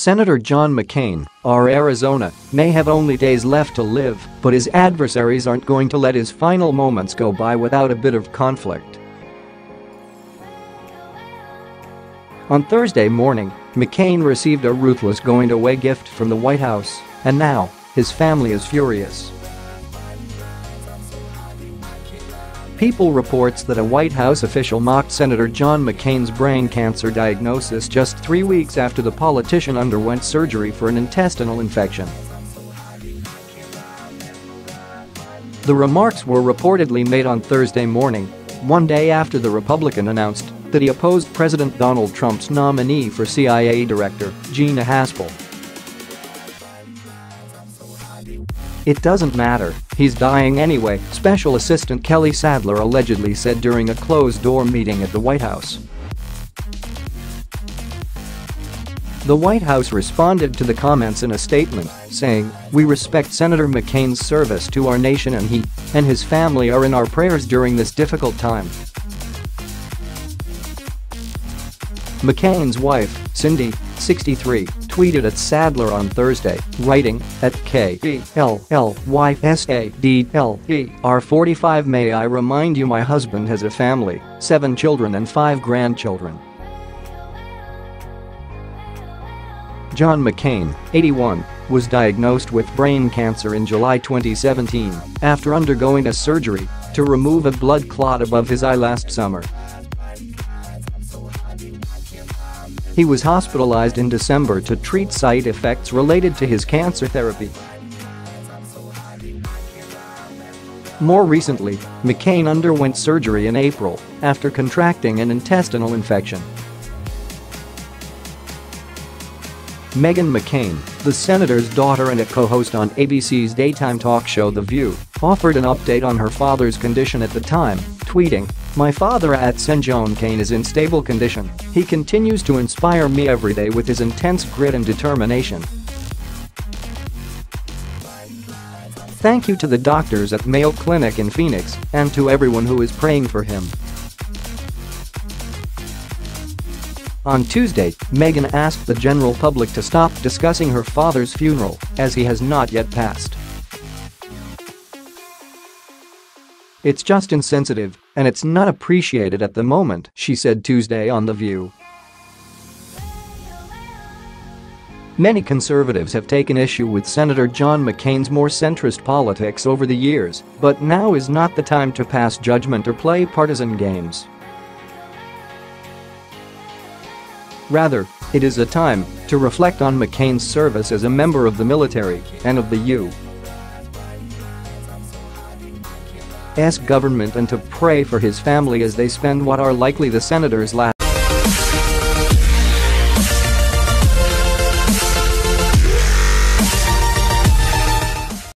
Senator John McCain, our Arizona, may have only days left to live, but his adversaries aren't going to let his final moments go by without a bit of conflict. On Thursday morning, McCain received a ruthless going-away gift from the White House, and now, his family is furious. People reports that a White House official mocked Senator John McCain's brain cancer diagnosis just three weeks after the politician underwent surgery for an intestinal infection. The remarks were reportedly made on Thursday morning, one day after the Republican announced that he opposed President Donald Trump's nominee for CIA Director, Gina Haspel. It doesn't matter, he's dying anyway, Special Assistant Kelly Sadler allegedly said during a closed-door meeting at the White House. The White House responded to the comments in a statement, saying, We respect Senator McCain's service to our nation and he and his family are in our prayers during this difficult time. McCain's wife, Cindy, 63, tweeted at Sadler on Thursday, writing, at K-E-L-L-Y-S-A-D-L-E-R 45 May I remind you my husband has a family, seven children and five grandchildren. John McCain, 81, was diagnosed with brain cancer in July 2017 after undergoing a surgery to remove a blood clot above his eye last summer. He was hospitalized in December to treat side effects related to his cancer therapy. More recently, McCain underwent surgery in April after contracting an intestinal infection. Meghan McCain, the senator's daughter and a co-host on ABC's daytime talk show The View, offered an update on her father's condition at the time, tweeting, my father at Sen. John McCain is in stable condition. He continues to inspire me every day with his intense grit and determination. Thank you to the doctors at Mayo Clinic in Phoenix and to everyone who is praying for him. On Tuesday, Meghan asked the general public to stop discussing her father's funeral as he has not yet passed. It's just insensitive, and it's not appreciated at the moment, she said Tuesday on The View. Many conservatives have taken issue with Senator John McCain's more centrist politics over the years, but now is not the time to pass judgment or play partisan games. Rather, it is a time to reflect on McCain's service as a member of the military and of the U. government and to pray for his family as they spend what are likely the senator's last